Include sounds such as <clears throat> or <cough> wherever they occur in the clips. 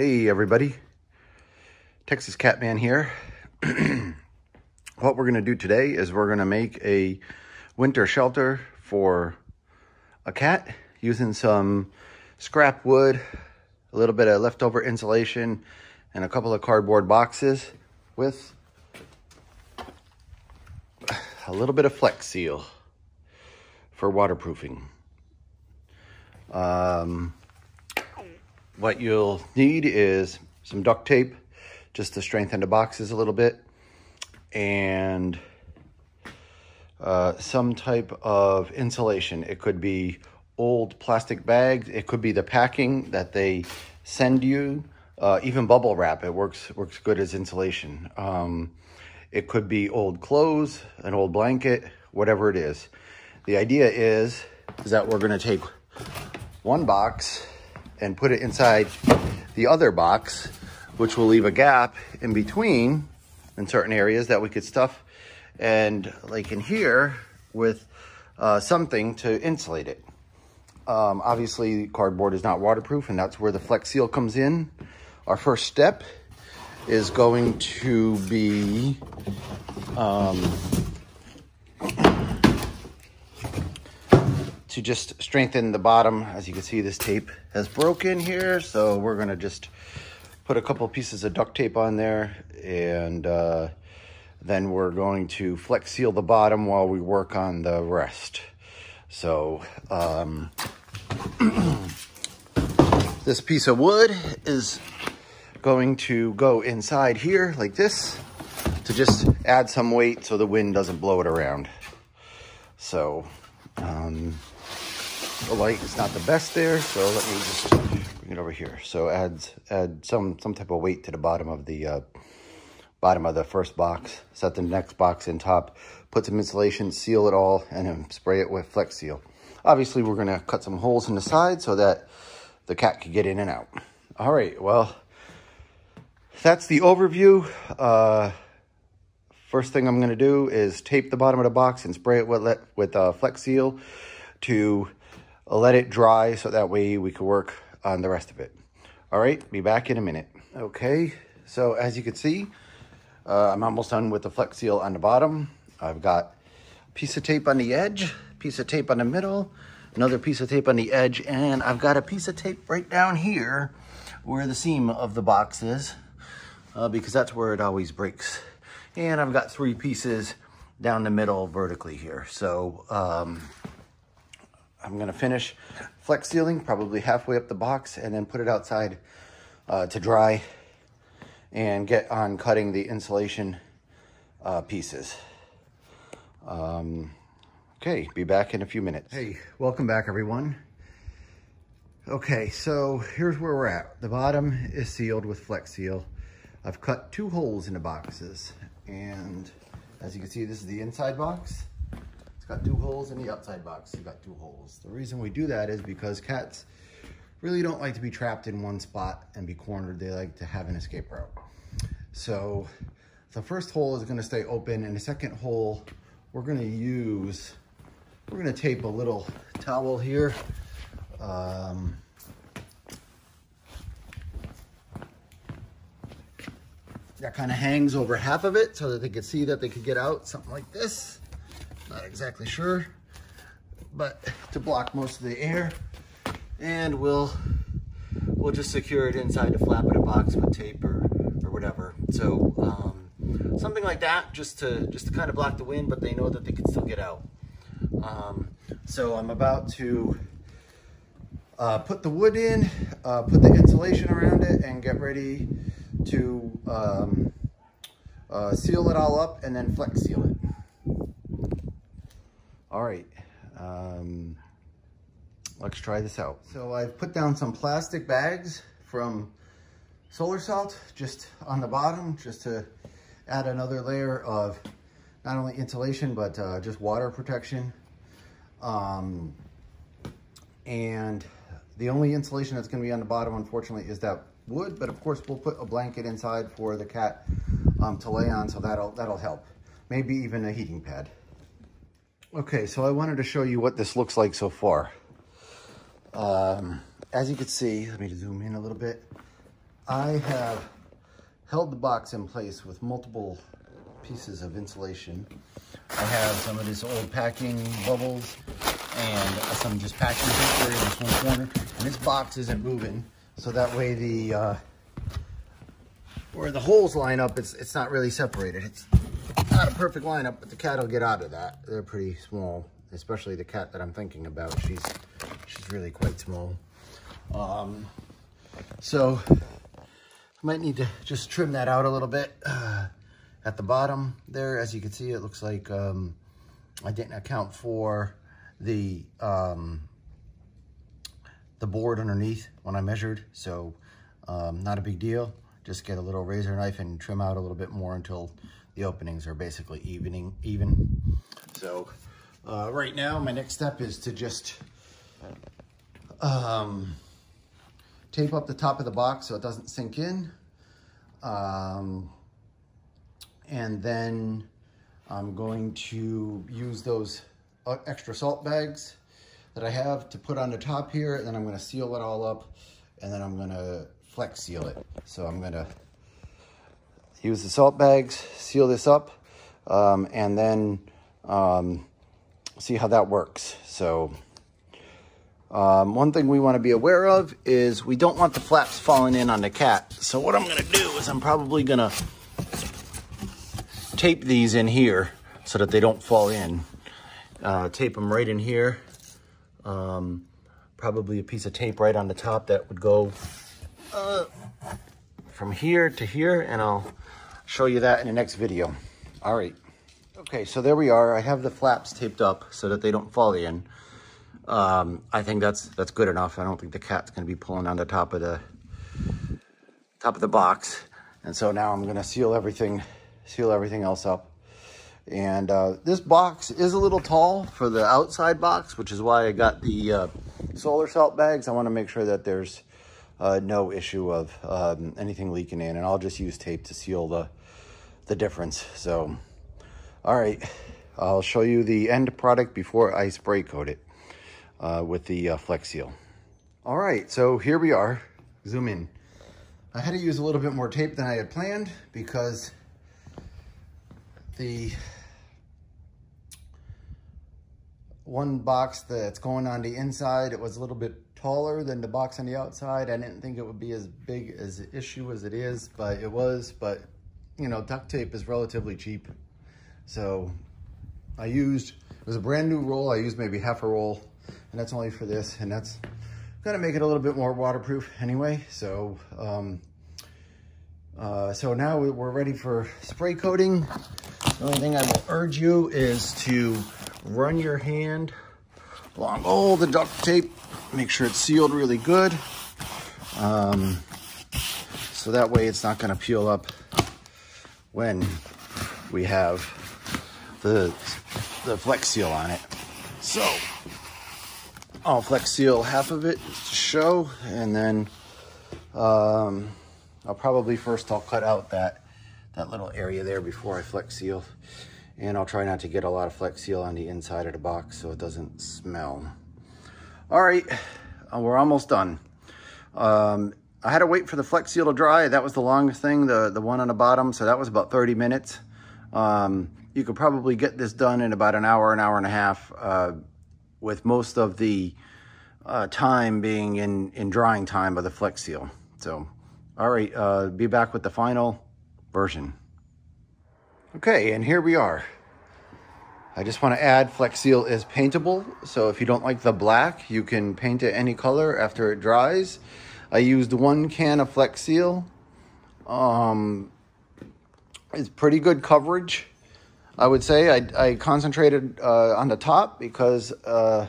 Hey everybody, Texas Catman here. <clears throat> what we're gonna do today is we're gonna make a winter shelter for a cat using some scrap wood, a little bit of leftover insulation, and a couple of cardboard boxes with a little bit of Flex Seal for waterproofing. Um, what you'll need is some duct tape just to strengthen the boxes a little bit and uh, some type of insulation. It could be old plastic bags. It could be the packing that they send you. Uh, even bubble wrap, it works works good as insulation. Um, it could be old clothes, an old blanket, whatever it is. The idea is, is that we're going to take one box and put it inside the other box, which will leave a gap in between in certain areas that we could stuff and like in here with uh, something to insulate it. Um, obviously cardboard is not waterproof and that's where the Flex Seal comes in. Our first step is going to be um, to just strengthen the bottom. As you can see, this tape has broken here. So we're gonna just put a couple pieces of duct tape on there and uh, then we're going to flex seal the bottom while we work on the rest. So um, <clears throat> this piece of wood is going to go inside here like this to just add some weight so the wind doesn't blow it around. So um, the light is not the best there, so let me just bring it over here. So add add some some type of weight to the bottom of the uh, bottom of the first box. Set the next box in top. Put some insulation, seal it all, and then spray it with Flex Seal. Obviously, we're gonna cut some holes in the side so that the cat can get in and out. All right, well, that's the overview. Uh, first thing I'm gonna do is tape the bottom of the box and spray it with, with uh, Flex Seal to let it dry so that way we can work on the rest of it. All right, be back in a minute. Okay, so as you can see, uh, I'm almost done with the Flex Seal on the bottom. I've got a piece of tape on the edge, piece of tape on the middle, another piece of tape on the edge, and I've got a piece of tape right down here where the seam of the box is, uh, because that's where it always breaks. And I've got three pieces down the middle vertically here. So um, I'm gonna finish flex sealing probably halfway up the box and then put it outside uh, to dry and get on cutting the insulation uh, pieces. Um, okay, be back in a few minutes. Hey, welcome back everyone. Okay, so here's where we're at. The bottom is sealed with Flex Seal. I've cut two holes in the boxes and as you can see, this is the inside box got two holes in the outside box. You got two holes. The reason we do that is because cats really don't like to be trapped in one spot and be cornered. They like to have an escape route. So the first hole is gonna stay open and the second hole, we're gonna use, we're gonna tape a little towel here. Um, that kind of hangs over half of it so that they could see that they could get out, something like this. Not exactly sure, but to block most of the air. And we'll we'll just secure it inside the flap of the box with tape or, or whatever. So um, something like that, just to just to kind of block the wind, but they know that they can still get out. Um, so I'm about to uh, put the wood in, uh, put the insulation around it, and get ready to um, uh, seal it all up and then flex seal it. All right, um, let's try this out. So I've put down some plastic bags from Solar Salt just on the bottom, just to add another layer of not only insulation, but uh, just water protection. Um, and the only insulation that's gonna be on the bottom, unfortunately, is that wood, but of course we'll put a blanket inside for the cat um, to lay on, so that'll, that'll help. Maybe even a heating pad. Okay, so I wanted to show you what this looks like so far. Um, as you can see, let me zoom in a little bit. I have held the box in place with multiple pieces of insulation. I have some of this old packing bubbles and some just packing paper in this one corner. And this box isn't moving, so that way the uh, where the holes line up, it's it's not really separated. It's not a perfect lineup, but the cat will get out of that. They're pretty small, especially the cat that I'm thinking about. She's she's really quite small. Um, so I might need to just trim that out a little bit. Uh, at the bottom there, as you can see, it looks like um, I didn't account for the um, the board underneath when I measured. So um, not a big deal. Just get a little razor knife and trim out a little bit more until the openings are basically evening even. So uh, right now, my next step is to just um, tape up the top of the box so it doesn't sink in. Um, and then I'm going to use those uh, extra salt bags that I have to put on the top here. And then I'm gonna seal it all up and then I'm gonna flex seal it. So I'm gonna use the salt bags, seal this up, um, and then um, see how that works. So um, one thing we want to be aware of is we don't want the flaps falling in on the cat. So what I'm going to do is I'm probably going to tape these in here so that they don't fall in. Uh, tape them right in here. Um, probably a piece of tape right on the top that would go uh, from here to here and I'll show you that in the next video. All right. Okay, so there we are. I have the flaps taped up so that they don't fall in. Um, I think that's that's good enough. I don't think the cat's going to be pulling on the top of the top of the box. And so now I'm going to seal everything, seal everything else up. And uh, this box is a little tall for the outside box, which is why I got the uh, solar salt bags. I want to make sure that there's uh, no issue of um, anything leaking in. And I'll just use tape to seal the, the difference. So, all right, I'll show you the end product before I spray coat it uh, with the uh, Flex Seal. All right, so here we are. Zoom in. I had to use a little bit more tape than I had planned because the one box that's going on the inside, it was a little bit taller than the box on the outside. I didn't think it would be as big as an issue as it is, but it was. But, you know, duct tape is relatively cheap. So I used, it was a brand new roll. I used maybe half a roll and that's only for this. And that's gonna make it a little bit more waterproof anyway. So, um, uh, so now we're ready for spray coating. The only thing I will urge you is to run your hand along all the duct tape. Make sure it's sealed really good. Um, so that way it's not gonna peel up when we have the, the flex seal on it. So I'll flex seal half of it to show, and then um, I'll probably first I'll cut out that, that little area there before I flex seal. And I'll try not to get a lot of flex seal on the inside of the box so it doesn't smell. All right, we're almost done. Um, I had to wait for the flex seal to dry. That was the longest thing, the, the one on the bottom. So that was about 30 minutes. Um, you could probably get this done in about an hour, an hour and a half. Uh, with most of the uh, time being in, in drying time of the Flex Seal. So, all right, uh, be back with the final version. Okay, and here we are. I just want to add Flex Seal is paintable. So if you don't like the black, you can paint it any color after it dries. I used one can of Flex Seal. Um, it's pretty good coverage. I would say I, I concentrated uh, on the top because, uh,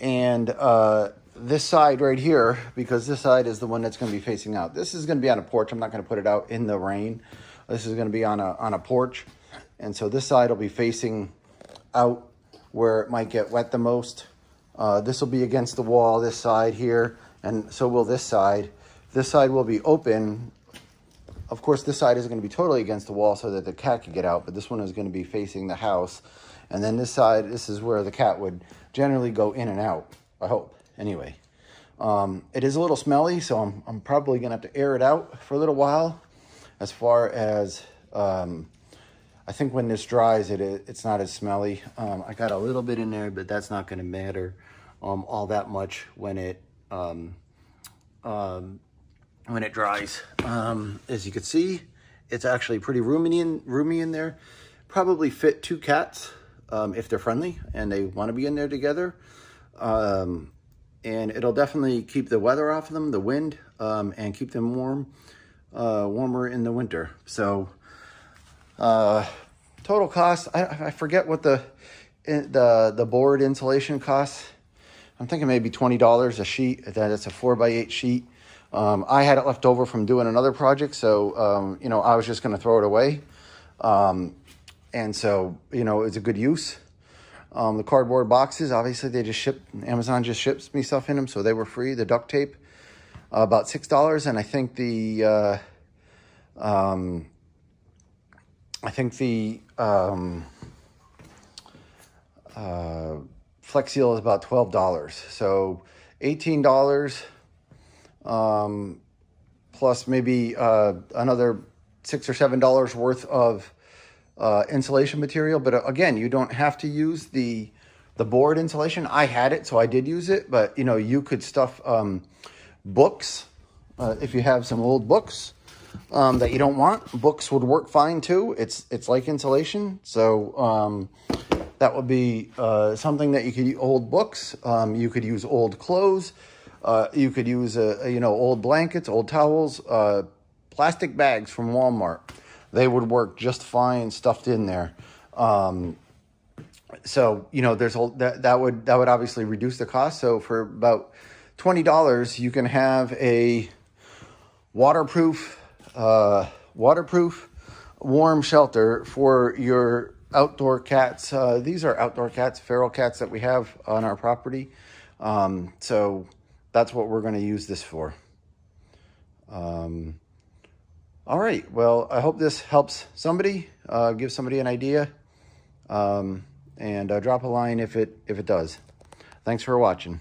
and uh, this side right here, because this side is the one that's going to be facing out. This is going to be on a porch. I'm not going to put it out in the rain. This is going to be on a, on a porch. And so this side will be facing out where it might get wet the most. Uh, this will be against the wall, this side here, and so will this side. This side will be open of course, this side is going to be totally against the wall so that the cat could get out, but this one is going to be facing the house. And then this side, this is where the cat would generally go in and out, I hope, anyway. Um, it is a little smelly, so I'm, I'm probably going to have to air it out for a little while. As far as, um, I think when this dries, it it's not as smelly. Um, I got a little bit in there, but that's not going to matter um, all that much when it um, um, when it dries. Um, as you can see, it's actually pretty roomy in, roomy in there. Probably fit two cats um, if they're friendly and they want to be in there together. Um, and it'll definitely keep the weather off of them, the wind, and keep them warm, uh, warmer in the winter. So uh, total cost, I, I forget what the, the, the board insulation costs. I'm thinking maybe $20 a sheet. That's a four by eight sheet. Um, I had it left over from doing another project, so um, you know I was just going to throw it away, um, and so you know it's a good use. Um, the cardboard boxes, obviously, they just ship. Amazon just ships me stuff in them, so they were free. The duct tape, uh, about six dollars, and I think the uh, um, I think the um, uh, Flex Seal is about twelve dollars. So eighteen dollars um, plus maybe uh, another six or seven dollars worth of uh, insulation material. But uh, again, you don't have to use the the board insulation. I had it, so I did use it. But you know, you could stuff um, books uh, if you have some old books um, that you don't want. Books would work fine too. It's it's like insulation, so um, that would be uh, something that you could use old books. Um, you could use old clothes. Uh, you could use, a, you know, old blankets, old towels, uh, plastic bags from Walmart. They would work just fine stuffed in there. Um, so, you know, there's a, that, that would, that would obviously reduce the cost. So for about $20, you can have a waterproof, uh, waterproof warm shelter for your outdoor cats. Uh, these are outdoor cats, feral cats that we have on our property. Um, so that's what we're going to use this for. Um, all right. Well, I hope this helps somebody, uh, give somebody an idea, um, and uh, drop a line if it if it does. Thanks for watching.